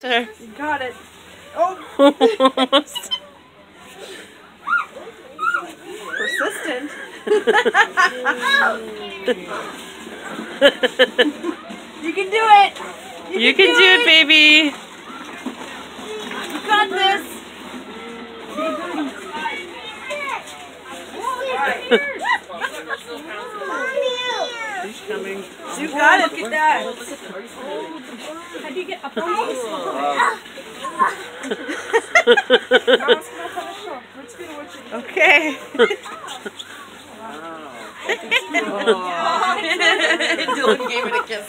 There. You got it. Oh, persistent. you can do it. you can do it, baby. You got this. He's coming. You got it. Look at that. How do you get up on these? Okay. Dylan gave it a kiss.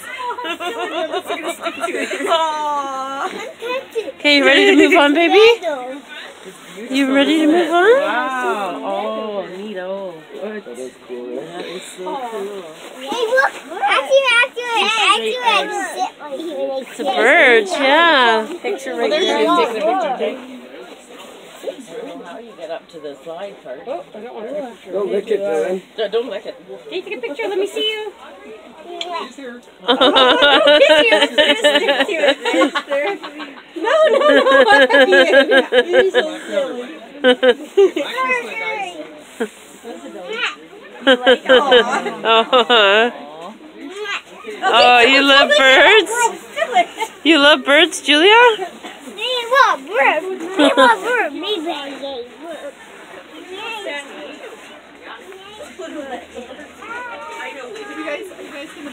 Okay, you ready to move on, baby? You ready to move on? Wow. Oh, neato. That is cool, right? That is so cool. Hey, look! Actually, actually, actually, I can sit right here. It's a bird, yeah. Picture right there. Take the picture, Jake. I don't know how you get up to the slide part. Oh, I don't want to. Don't lick it, Dylan. Don't, don't lick it. Hey, take a picture. Let me see you. Yes. No, no, no. You're so silly. oh. oh, you love birds? You love birds, Julia? Me what bird? Me what bird? Me I know. Are you guys, are you guys going to